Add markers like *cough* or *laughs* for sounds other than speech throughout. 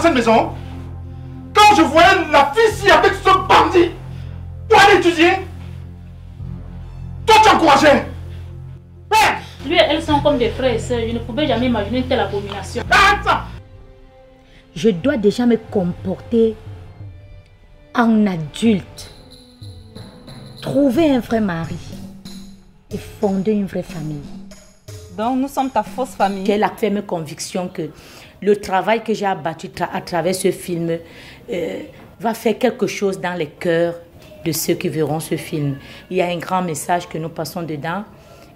cette maison, quand je voyais la fille ici avec ce bandit pour aller étudier, toi tu encourageais. Ouais. Lui et elles sont comme des frères et sœurs. Je ne pouvais jamais imaginer une telle abomination. Attends Je dois déjà me comporter en adulte. Trouver un vrai mari et fonder une vraie famille. Donc nous sommes ta fausse famille. J'ai la ferme conviction que le travail que j'ai abattu à travers ce film euh, va faire quelque chose dans les cœurs de ceux qui verront ce film. Il y a un grand message que nous passons dedans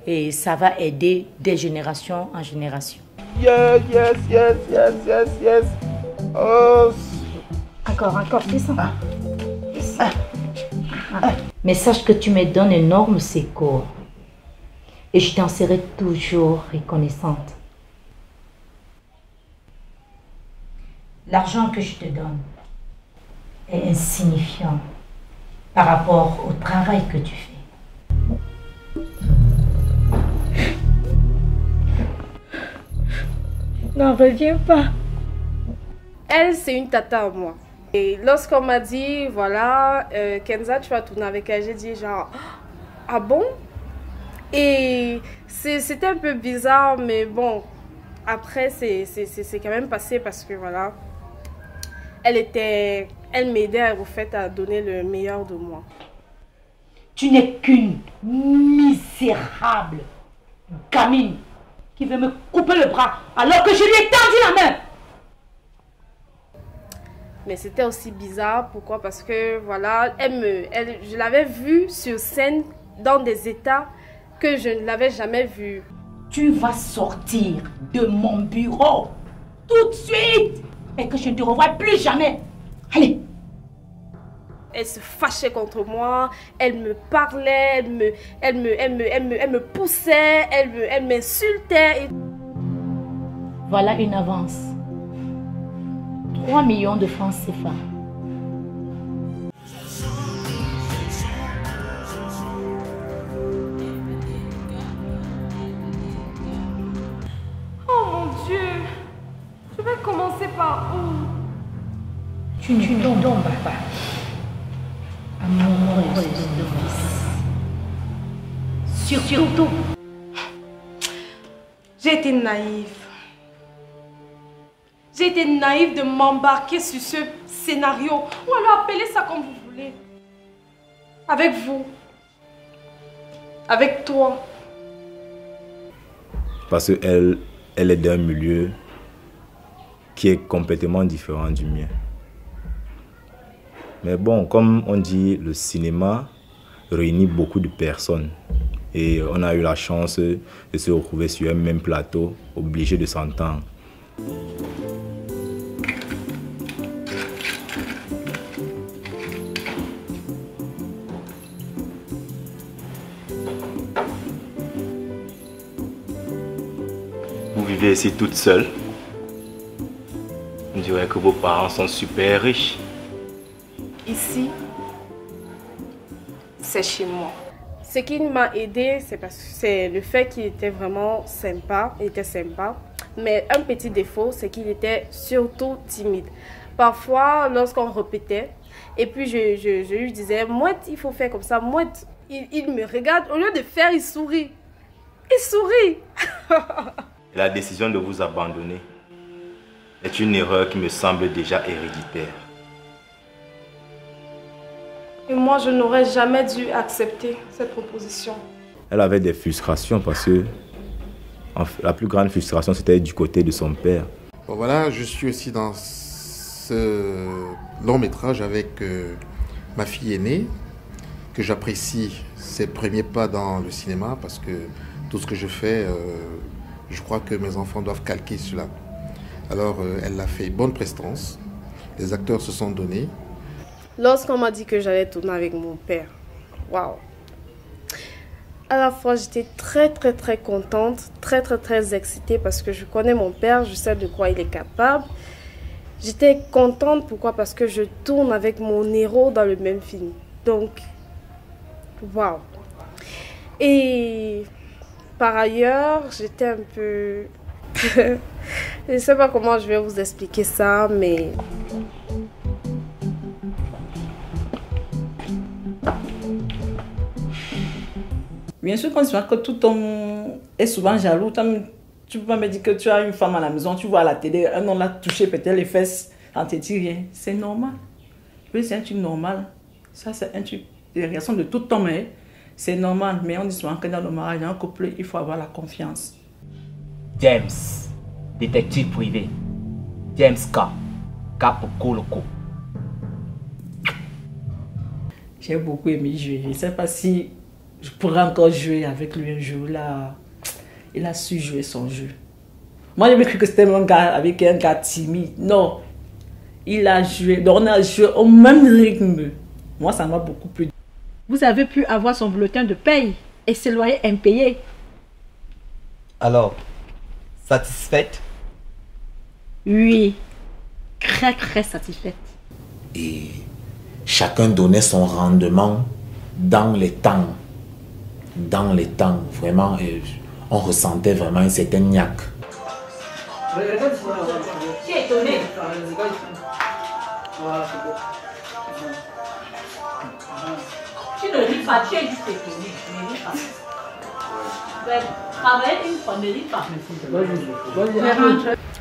et ça va aider des générations en génération. Yes, yes, yes, yes, yes, yes. Oh. Encore, encore, descends. Ah. Ah. Message que tu me donnes énorme, quoi Et je t'en serai toujours reconnaissante. L'argent que je te donne est insignifiant par rapport au travail que tu fais. N'en reviens pas. Elle, c'est une tata à moi. Et lorsqu'on m'a dit, voilà, euh, Kenza, tu vas tourner avec elle, j'ai dit genre, ah bon? Et c'était un peu bizarre, mais bon, après, c'est quand même passé parce que voilà, elle était, elle m'aidait au fait à donner le meilleur de moi. Tu n'es qu'une misérable gamine qui veut me couper le bras alors que je lui ai tendu la main. Mais c'était aussi bizarre. Pourquoi? Parce que voilà, elle me, elle, je l'avais vue sur scène dans des états que je ne l'avais jamais vue. Tu vas sortir de mon bureau tout de suite et que je ne te revoie plus jamais. Allez. Elle se fâchait contre moi, elle me parlait, elle me, elle me, elle me, elle me, elle me poussait, elle me, elle m'insultait. Voilà une avance. 3 millions de francs CFA. Tu ne tombes pas. Amoureuse de Surtout. J'ai été naïve. J'ai été naïve de m'embarquer sur ce scénario. Ou alors appelez ça comme vous voulez. Avec vous. Avec toi. Parce qu'elle elle est d'un milieu qui est complètement différent du mien. Mais bon, comme on dit, le cinéma réunit beaucoup de personnes. Et on a eu la chance de se retrouver sur un même plateau, obligé de s'entendre. Vous vivez ici toute seule. On dirait que vos parents sont super riches. Ici, c'est chez moi. Ce qui m'a aidé, c'est parce que c'est le fait qu'il était vraiment sympa, il était sympa. Mais un petit défaut, c'est qu'il était surtout timide. Parfois, lorsqu'on répétait, et puis je, je, lui disais, Mouette, il faut faire comme ça, Mouette, il, il me regarde, au lieu de faire, il sourit. Il sourit. *laughs* La décision de vous abandonner est une erreur qui me semble déjà héréditaire. Et moi, je n'aurais jamais dû accepter cette proposition. Elle avait des frustrations parce que la plus grande frustration, c'était du côté de son père. Bon, voilà, je suis aussi dans ce long métrage avec euh, ma fille aînée, que j'apprécie ses premiers pas dans le cinéma parce que tout ce que je fais, euh, je crois que mes enfants doivent calquer cela. Alors, euh, elle a fait bonne prestance. Les acteurs se sont donnés. Lorsqu'on m'a dit que j'allais tourner avec mon père, waouh! À la fois, j'étais très, très, très contente, très, très, très excitée parce que je connais mon père, je sais de quoi il est capable. J'étais contente, pourquoi? Parce que je tourne avec mon héros dans le même film. Donc, waouh! Et par ailleurs, j'étais un peu... *laughs* Je ne sais pas comment je vais vous expliquer ça, mais Bien sûr, quand tu vois que tout homme est souvent jaloux, tu peux pas me dire que tu as une femme à la maison, tu vois à la télé, un homme l'a touché peut-être les fesses, on te dit rien. C'est normal. C'est un truc normal. Ça, c'est un truc de réaction de tout homme. hein. C'est normal, mais on dit souvent que dans le mariage, dans un couple, il faut avoir la confiance. James, détective privé. James K. K pour Koloko. J'ai beaucoup aimé jouer. Je ne sais pas si je pourrais encore jouer avec lui un jour. Là, il a su jouer son jeu. Moi, j'avais cru que c'était un gars avec un gars timide. Non. Il a joué. Donc, on a joué au même rythme. Moi, ça m'a beaucoup plu. Vous avez pu avoir son bulletin de paye et ses loyers impayés. Alors, satisfaite? Oui. Très, très satisfaite. et chacun donnait son rendement dans les temps. Dans les temps, vraiment, on ressentait vraiment un certain niaque. Tu ne ris pas, tu es juste étonné. Ne ris pas. Ben, Travailler une fois, ne ris pas.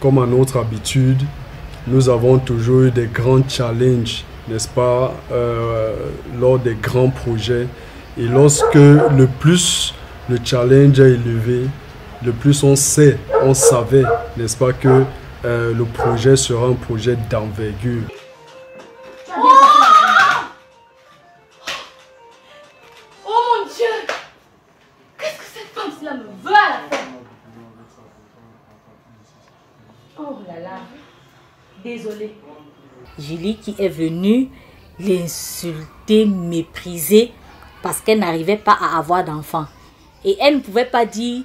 Comme à notre habitude, nous avons toujours eu des grands challenges, n'est-ce pas, euh, lors des grands projets. Et lorsque le plus le challenge est élevé, le plus on sait, on savait, n'est-ce pas, que euh, le projet sera un projet d'envergure. Oh mon Dieu Qu'est-ce que cette femme-là me veut à la fin? Oh là là Désolée. Julie qui est venue l'insulter, mépriser parce qu'elle n'arrivait pas à avoir d'enfant. Et elle ne pouvait pas dire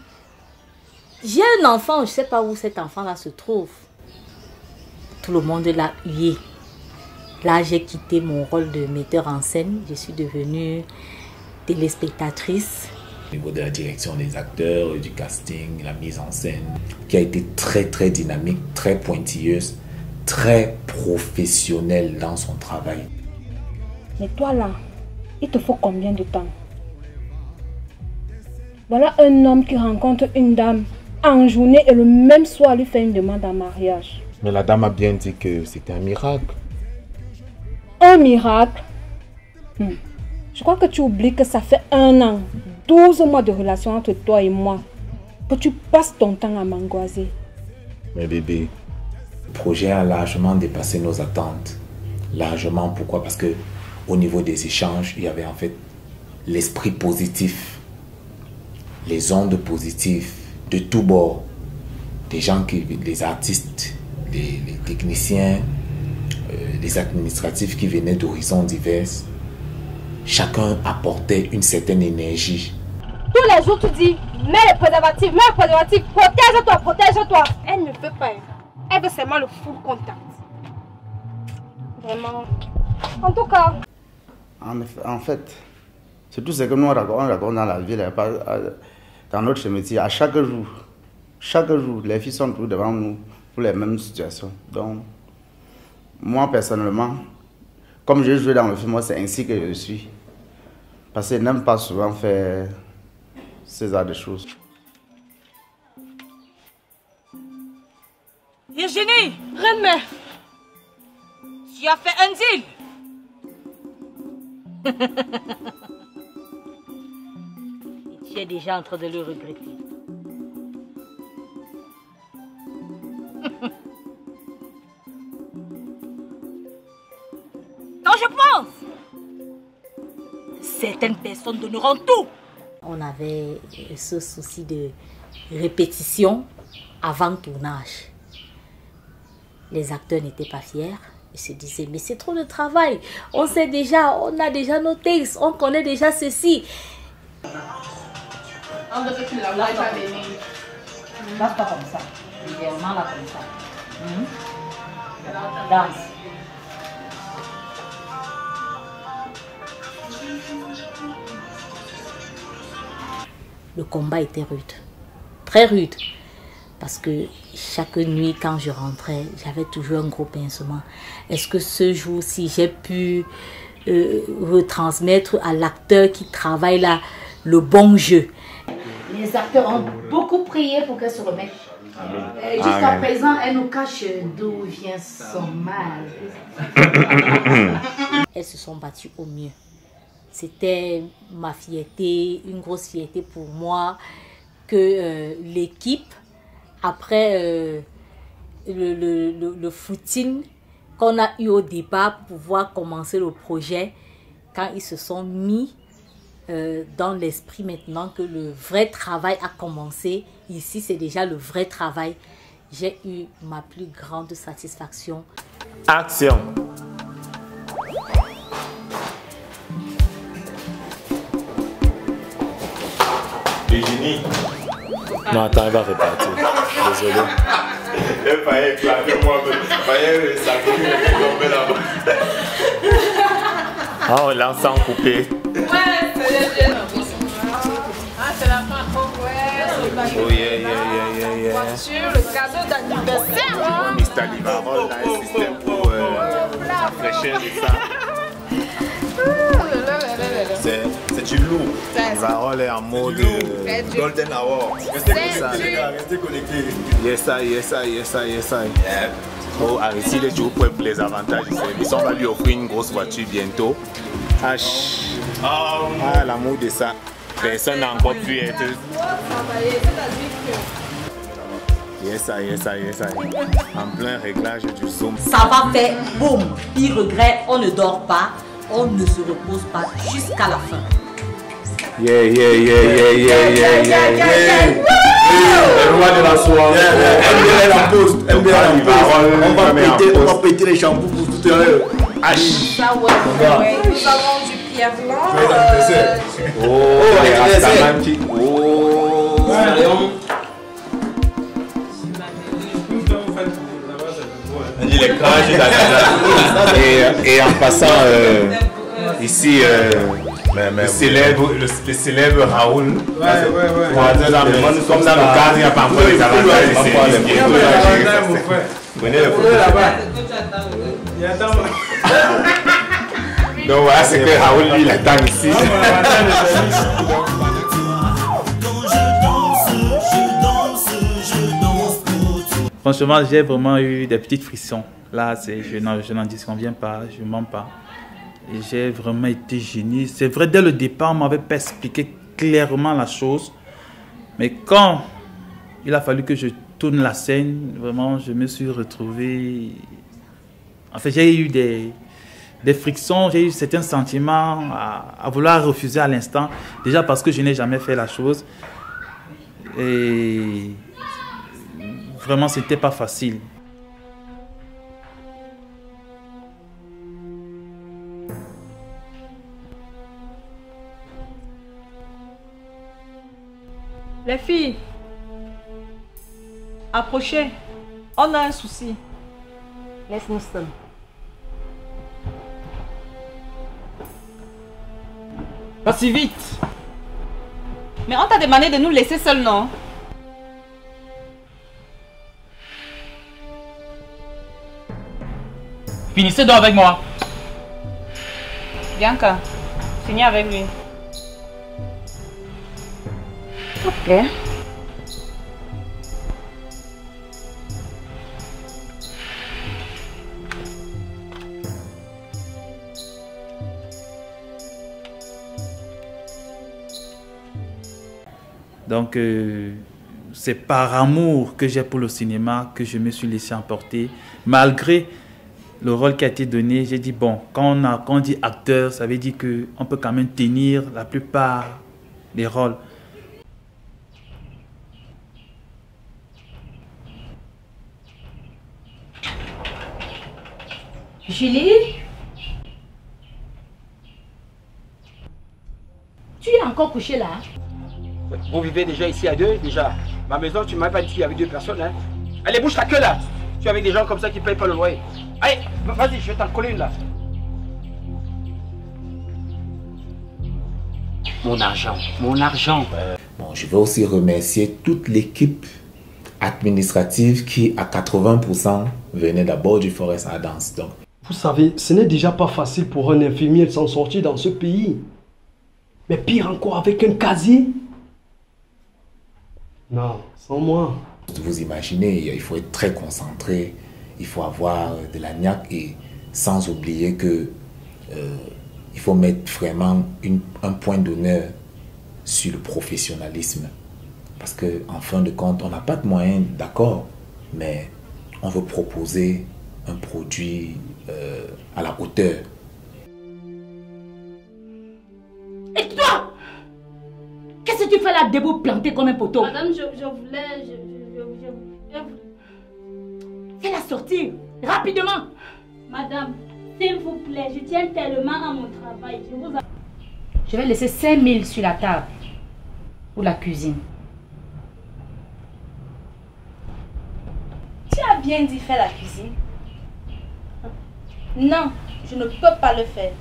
j'ai un enfant, je ne sais pas où cet enfant-là se trouve. Tout le monde l'a hué. Là, j'ai quitté mon rôle de metteur en scène. Je suis devenue téléspectatrice. Au niveau de la direction des acteurs, du casting, la mise en scène, qui a été très très dynamique, très pointilleuse, très professionnelle dans son travail. Mais toi là, il te faut combien de temps? Voilà un homme qui rencontre une dame en journée et le même soir lui fait une demande en mariage. Mais la dame a bien dit que c'était un miracle. Un miracle? Hmm. Je crois que tu oublies que ça fait un an, 12 mois de relation entre toi et moi, que tu passes ton temps à m'angoisser. Mais bébé, Le projet a largement dépassé nos attentes. Largement, pourquoi? Parce que au niveau des échanges, il y avait en fait l'esprit positif, les ondes positives de tous bords. Des gens qui, les artistes, les, les techniciens, euh, les administratifs qui venaient d'horizons divers. Chacun apportait une certaine énergie. Tous les jours, tu dis, mets le préservatif, mets le préservatif, protège-toi, protège-toi. Elle ne veut pas. Elle veut seulement le full contact. Vraiment. En tout cas, En, fait, c'est tout ce que nous on raconte, on raconte dans la là, pas- euh, dans notre métier. À chaque jour, chaque jour, les filles sont toujours devant nous pour les mêmes situations. Donc, moi personnellement, comme j'ai joué dans le film, moi, c'est ainsi que je suis. Parce que je n'aime pas souvent faire ce genre de choses. Virginie Reine-mère Tu as fait un deal *laughs* Tu es déjà en train de le regretter. *laughs* Non, je pense Certaines personnes donneront tout On avait ce souci de répétition avant le tournage. Les acteurs n'étaient pas fiers. Ils se disaient, mais c'est trop de travail. On sait déjà, on a déjà nos textes, on connaît déjà ceci. On veut que tu la laisses pas venir. Passe pas comme ça. Légèrement là comme ça. Danse. Le combat était rude. Très rude. Parce que chaque nuit quand je rentrais, j'avais toujours un gros pincement. Est-ce que ce jour-ci, j'ai pu euh, retransmettre à l'acteur qui travaille là le bon jeu? Les acteurs ont beaucoup prié pour qu'elle se remette. Euh, Jusqu'à présent, elle nous cache d'où vient son mal. *coughs* Elles se sont battues au mieux. C'était ma fierté, une grosse fierté pour moi que euh, l'équipe, après euh, le, le, le- le footing qu'on a eu au départ pour pouvoir commencer le projet, quand ils se sont mis euh, dans l'esprit maintenant que le vrai travail a commencé, ici c'est déjà le vrai travail, j'ai eu ma plus grande satisfaction. Action. Virginie. Non, attends, elle va repartir. Désolé. *laughs* Elle fallait éclater moi-même. Fallait savoir là-bas. *laughs* Ah, on lance en coupé. Ah, c'est la fin. Ouais, Oh yeah, yeah, yeah, yeah, yeah. Voiture, le cadeau d'anniversaire. hein. Mr. Livarol, là, un système pour euh, rafraîchir et ça. C'est c'est du lourd. Livarol est en mode euh, Golden Award. Restez connectés, les gars, restez connectés. Yes, I, yes, I, yes, I, yes, I. Oh, Aristide toujours prêt pour les avantages service. On va lui offrir une grosse voiture bientôt. Ah, ah l'amour de ça. Personne n'a encore pu être. Yes, I, yes, I, yes, I. En plein réglage du zoom. Ça va faire boum. Puis regret, on ne dort pas, on ne se repose pas jusqu'à la fin. Yeah, yeah, yeah, yeah, yeah, yeah, yeah, yeah. Le roi de la soirée. MBL en poste. MBL en poste. On va péter, on va péter les shampoings pour tout à l'heure. Ça, ouais. ouais. Nous avons du pierre blanc. Joyeux anniversaire. Oh, les les anniversaires. Rastaman qui- Oh. Et, et en passant euh, ici, euh, le, célèbre, le, le célèbre Raoul. Ouais, ouais, ouais. On va dire dans le monde, comme dans le cadre, il n'y a pas encore les avantages le Donc voilà ce que Raoul lui il attend ici. *laughs* Franchement, j'ai vraiment eu des petites frissons. Là, je n'en je n'en disconviens pas, je ne mens pas. J'ai vraiment été gêné. C'est vrai, dès le départ, on m'avait pas expliqué clairement la chose. Mais quand il a fallu que je tourne la scène, vraiment, je me suis retrouvé. En fait, j'ai eu des, des frictions, j'ai eu certains sentiments à, à vouloir refuser à l'instant. Déjà parce que je n'ai jamais fait la chose. Et vraiment, c'était pas facile. Les filles, approchez. On a un souci. Laisse-nous seuls. Pas si vite. Mais on t'a demandé de nous laisser seuls, non? Finissez donc avec moi. Bianca, finis avec lui. Ok. Donc, euh, c'est par amour que j'ai pour le cinéma que je me suis laissé emporter. Malgré le rôle qui a été donné, j'ai dit, bon, quand on, a, quand on dit acteur, ça veut dire qu'on peut quand même tenir la plupart des rôles. Julie? Tu es encore couché là? Hein? Vous vivez déjà ici à deux, déjà. Ma maison, tu m'as pas dit qu'il y avait deux personnes, hein. Allez, bouge ta queue là. Tu es avec des gens comme ça qui payent pas le loyer. Allez, vas-y, je vais t'en coller une là. Mon argent, mon argent. Bon, je veux aussi remercier toute l'équipe administrative qui, à 80%, venait d'abord du Forest Adams. Donc, Vous savez, ce n'est déjà pas facile pour un infirmier de s'en sortir dans ce pays. Mais pire encore avec un casier. Non, sans moi. Vous imaginez, il faut être très concentré, il faut avoir de la niaque et sans oublier que euh, il faut mettre vraiment une- un point d'honneur sur le professionnalisme. Parce que en fin de compte, on n'a pas de moyens, d'accord, mais on veut proposer un produit euh, à la hauteur. Et toi Qu'est-ce que tu fais là debout planté comme un poteau? Madame, je, je voulais. Je, je, je, je- je- Fais-la sortir Rapidement Madame, s'il vous plaît, je tiens tellement à mon travail. Je vous Je vais laisser 5000 sur la table pour la cuisine. Tu as bien dit faire la cuisine. Non, je ne peux pas le faire.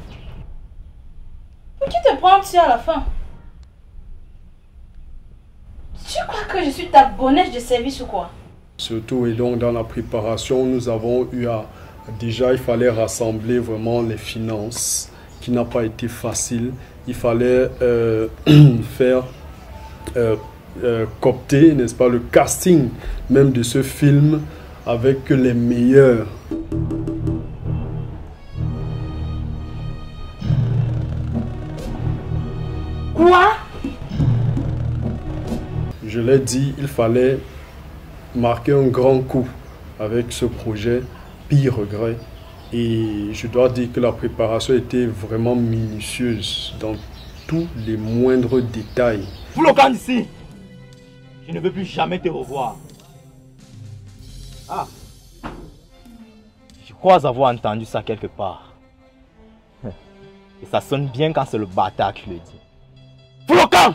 Pour qui te prends-tu à la fin Tu crois que je suis ta bonnette de service ou quoi? Surtout, et donc dans la préparation, nous avons eu à... Déjà, il fallait rassembler vraiment les finances, qui n'a pas été facile. Il fallait euh, *clears throat* faire euh, euh, copter, n'est-ce pas, le casting même de ce film avec les meilleurs. Quoi? Je l'ai dit, il fallait marquer un grand coup avec ce projet, pire regret. Et je dois dire que la préparation était vraiment minutieuse dans tous les moindres détails. Foulocan ici Je ne veux plus jamais te revoir. Ah Je crois avoir entendu ça quelque part. *laughs* Et ça sonne bien quand c'est le bâtard qui le dit. Foulocan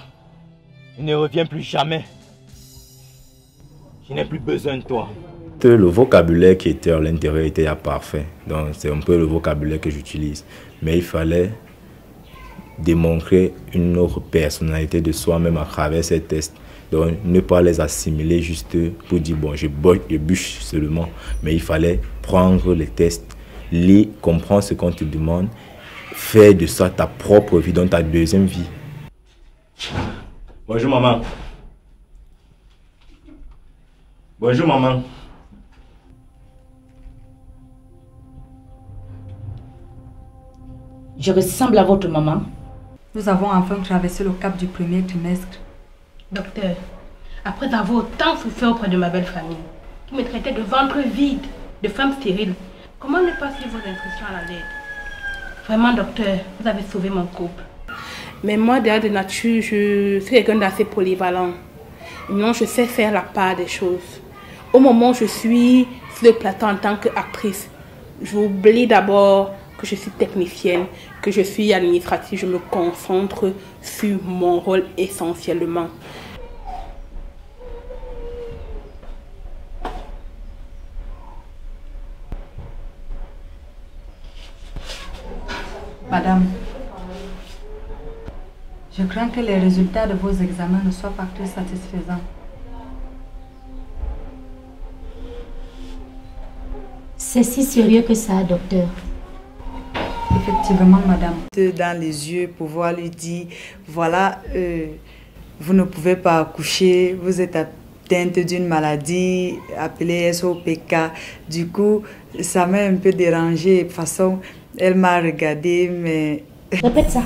Il ne revient plus jamais. Je n'ai plus besoin de toi. Le vocabulaire qui était à l'intérieur était déjà parfait. Donc c'est un peu le vocabulaire que j'utilise. Mais il fallait démontrer une autre personnalité de soi-même à travers ces tests. Donc ne pas les assimiler juste pour dire bon je je bûche seulement. Mais il fallait prendre les tests, lire, comprendre ce qu'on te demande, faire de ça ta propre vie, donc ta deuxième vie. Bonjour maman. Bonjour maman. Je ressemble à votre maman. Nous avons enfin traversé le cap du premier trimestre. Docteur, après avoir autant souffert auprès de ma belle famille, qui me traitait de ventre vide, de femme stérile, comment ne pas suivre vos instructions à la lettre? Vraiment, docteur, vous avez sauvé mon couple. Mais moi, derrière de nature, je suis quelqu'un d'assez polyvalent. Non, je sais faire la part des choses. Au moment où je suis sur le plateau en tant qu'actrice, j'oublie d'abord que je suis technicienne, que je suis administrative, je me concentre sur mon rôle essentiellement. Madame, je crains que les résultats de vos examens ne soient pas très satisfaisants. C'est si sérieux que ça, docteur. Effectivement, madame. Dans les yeux, pouvoir lui dire, voilà, euh, vous ne pouvez pas accoucher, vous êtes atteinte d'une maladie appelée SOPK. Du coup, ça m'a un peu dérangée. De toute façon, elle m'a regardé, mais... *laughs* Répète ça.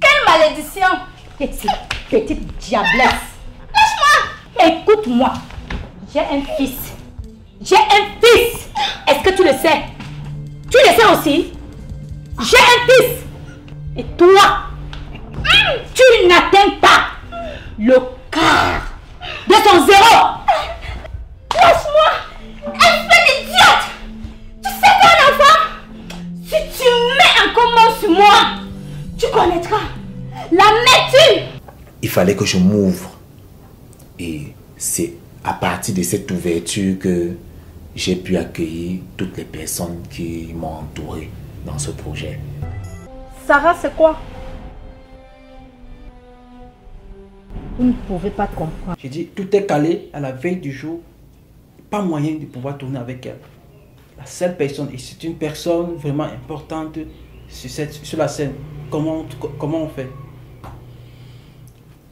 Quelle malédiction Petite, petite diablesse. Lâche-moi Écoute-moi. J'ai un fils. J'ai un fils Est-ce que tu le sais? Tu le sais aussi? J'ai un fils. Et toi? Tu n'atteins pas le quart de ton zéro. Lâche-moi. Espèce d'idiote Tu sais pas, enfant Si tu mets un comment sur moi, tu connaîtras la métu Il fallait que je m'ouvre. Et c'est à partir de cette ouverture que j'ai pu accueillir toutes les personnes qui m'ont entouré dans ce projet. Sarah, c'est quoi? Vous ne pouvez pas comprendre. J'ai dit, tout est calé à la veille du jour. Pas moyen de pouvoir tourner avec elle. La seule personne, et c'est une personne vraiment importante sur, cette, sur la scène. Comment, comment on fait?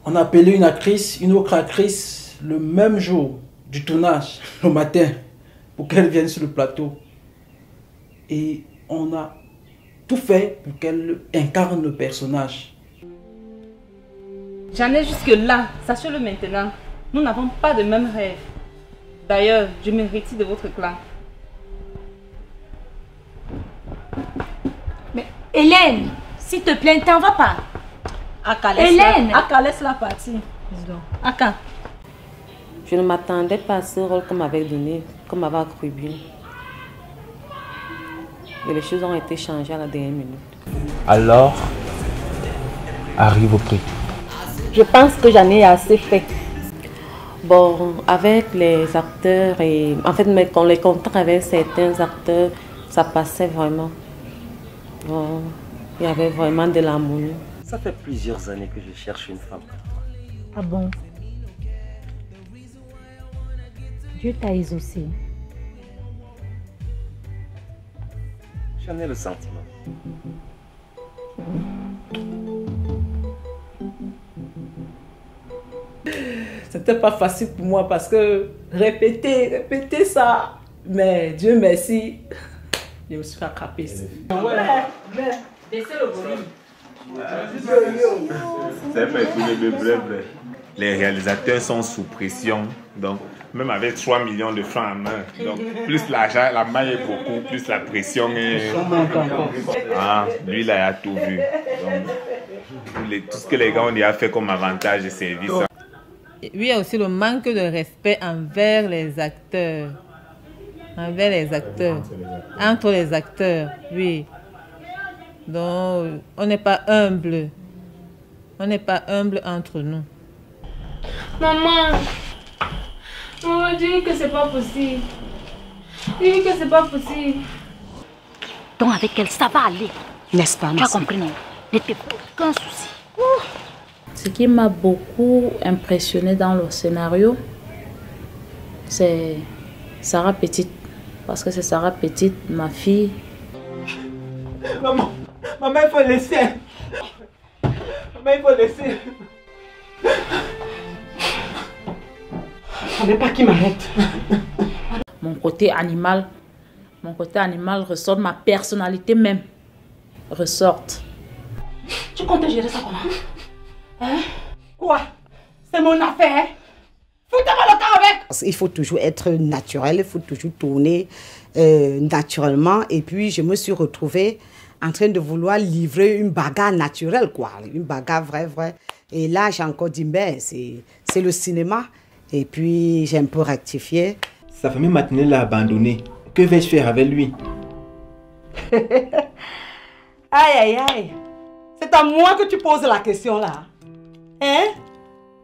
On a appelé une actrice, une autre actrice, le même jour du tournage, le matin, pour qu'elle vienne sur le plateau. Et on a tout fait pour qu'elle incarne le personnage. J'en ai jusque-là, sachez-le maintenant. Nous n'avons pas de même rêve. D'ailleurs, je me retire de votre clan. Mais Hélène, s'il te plaît, t'en vas pas. Aka, Hélène Aka, laisse la partie. Aka. Je ne m'attendais pas à ce rôle qu'on m'avait donné, qu'on m'avait attribué. Et les choses ont été changées à la dernière minute. Alors, arrive au prix. Je pense que j'en ai assez fait. Bon, avec les acteurs et en fait, mais quand les contrats avec certains acteurs, ça passait vraiment. Bon, il y avait vraiment de l'amour. Ça fait plusieurs années que je cherche une femme. Ah bon? Dieu t'a exaucé. J'en ai le sentiment. C'était pas facile pour moi parce que répéter, répéter ça. Mais Dieu merci, je me suis attrapé. Baissez le volume. C'est pas Les réalisateurs sont sous pression, donc même avec 3 millions de francs en main, donc plus l'argent, la main est beaucoup, plus la pression est. Ah, lui, là, il a tout vu. Donc, les- tout ce que les gars ont déjà fait comme avantage de service. hein. Oui, il y a aussi le manque de respect envers les acteurs. Envers les acteurs. Entre les acteurs, oui. Donc, on n'est pas humble. On n'est pas humble entre nous. Maman, maman, dis que c'est pas possible. Dis que c'est pas possible. Donc avec elle, ça va aller. N'est-ce pas, Tu as compris, non? Ne te pose aucun souci. Ce qui m'a beaucoup impressionné dans le scénario, c'est Sarah Petite. Parce que c'est Sarah Petite, ma fille. Maman, maman, il faut laisser. Maman, il faut laisser. Je ne pas qui m'arrête. *laughs* Mon côté animal, mon côté animal ressort, ma personnalité même ressort. Tu comptes gérer ça comment? Hein? Quoi? C'est mon affaire Foutez-moi le camp avec Il faut toujours être naturel, il faut toujours tourner euh, naturellement. Et puis, je me suis retrouvée en train de vouloir livrer une bagarre naturelle, quoi. Une bagarre vraie, vraie. Et là, j'ai encore dit, ben, c'est c'est le cinéma. Et puis, j'ai un peu rectifié. Sa famille matinée l'a abandonné. Que vais-je faire avec lui? *laughs* Aïe, aïe, aïe. C'est à moi que tu poses la question là. Hein?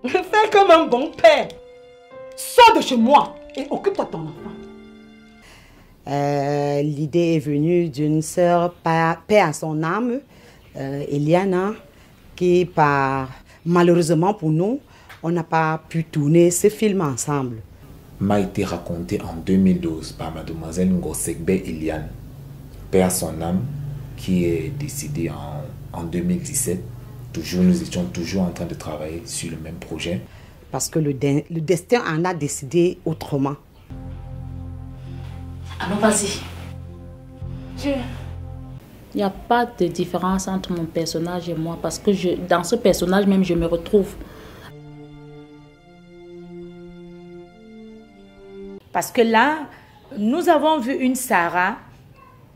Fais comme un bon père. Sors de chez moi et occupe-toi de ton enfant. Euh, L'idée est venue d'une sœur, pa- paix à son âme, euh, Eliana, qui, par, malheureusement pour nous, on n'a pas pu tourner ce film ensemble. m'a été raconté en 2012 par mademoiselle Ngosekbe Eliane, père à son âme, qui est décédée en, en 2017. Toujours, nous étions toujours en train de travailler sur le même projet. Parce que le, de- le destin en a décidé autrement. Alors vas-y. Je... Il n'y a pas de différence entre mon personnage et moi parce que je, dans ce personnage même, je me retrouve. Parce que là, nous avons vu une Sarah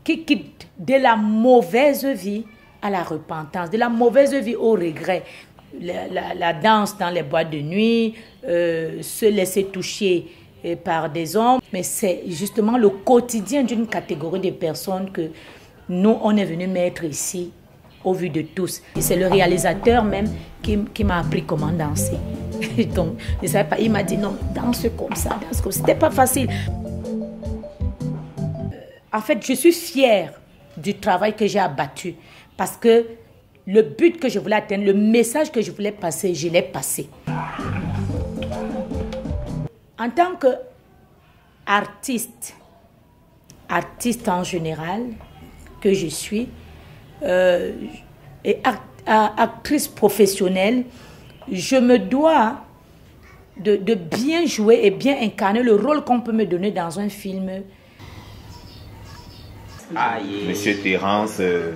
qui quitte de la mauvaise vie à la repentance, de la mauvaise vie au regret. La, danse dans les boîtes de nuit, euh, se laisser toucher euh, par des hommes. Mais c'est justement le quotidien d'une catégorie de personnes que nous, on est venu mettre ici au vu de tous. Et c'est le réalisateur même qui m'a appris comment danser. Donc, je savais pas, il m'a dit non, danse comme ça, danse comme ça. C'était pas facile. En fait, je suis fière du travail que j'ai abattu parce que le but que je voulais atteindre, le message que je voulais passer, je l'ai passé. En tant que artiste, en général, que je suis, euh, et actrice professionnelle, je me dois de, de bien jouer et bien incarner le rôle qu'on peut me donner dans un film. Monsieur Terence, euh,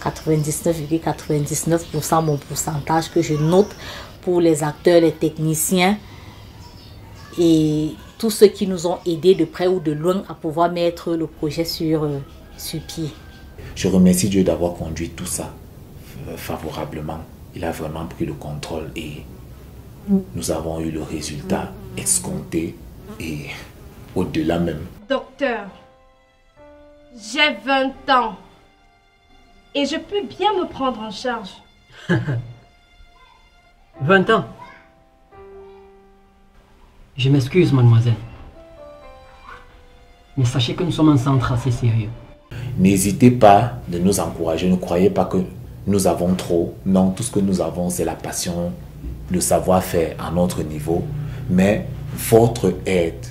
99,99% mon pourcentage que je note pour les acteurs, les techniciens et tous ceux qui nous ont aidés de près ou de loin à pouvoir mettre le projet sur, euh, sur pied. je remercie Dieu d'avoir conduit tout ça euh, favorablement. Il a vraiment pris le contrôle et nous avons eu le résultat escompté et au-delà même. Docteur, j'ai 20 ans et je peux bien me prendre en charge. *laughs* 20 ans? Je m'excuse, mademoiselle. Mais sachez que nous sommes un centre assez sérieux. N'hésitez pas de nous encourager. Ne croyez pas que nous avons trop. Non, tout ce que nous avons, c'est la passion, le savoir-faire à notre niveau. Mais votre aide,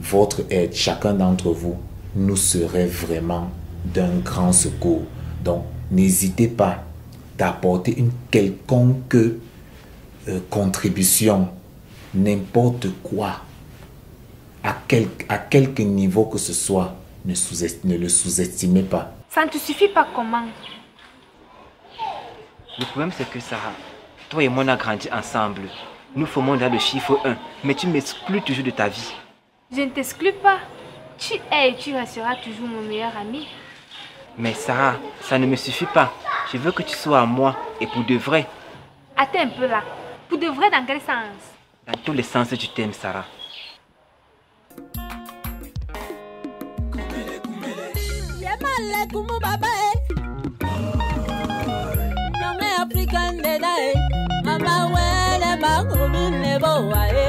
votre aide, chacun d'entre vous, nous serait vraiment d'un grand secours. Donc, n'hésitez pas d'apporter une quelconque euh, contribution, n'importe quoi, à, quel, à quelque niveau que ce soit, ne, ne le sous-estimez pas. Ça ne te suffit pas comment? Le problème, c'est que Sarah, toi et moi, on a grandi ensemble. Nous formons là le chiffre 1, mais tu m'exclus toujours de ta vie. Je ne t'exclus pas. Tu es et tu resteras toujours mon meilleur ami. Mais Sarah, ça ne me suffit pas. Je veux que tu sois à moi et pour de vrai. Attends un peu là. Pour de vrai, dans quel sens? Dans tous les sens, tu t'aimes, Sarah. Yemale kumu baba bọ̀ wá.